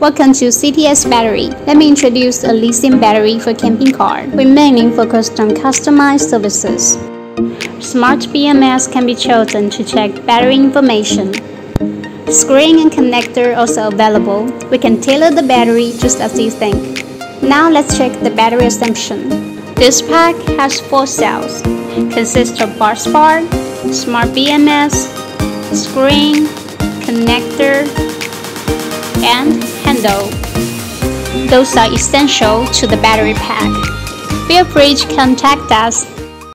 Welcome to CTS Battery. Let me introduce a lithium battery for camping car. We mainly focused on customized services. Smart BMS can be chosen to check battery information. Screen and connector also available. We can tailor the battery just as you think. Now let's check the battery assumption. This pack has four cells. Consists of bus bar, smart BMS, screen, connector, Those are essential to the battery pack. Feel free to contact us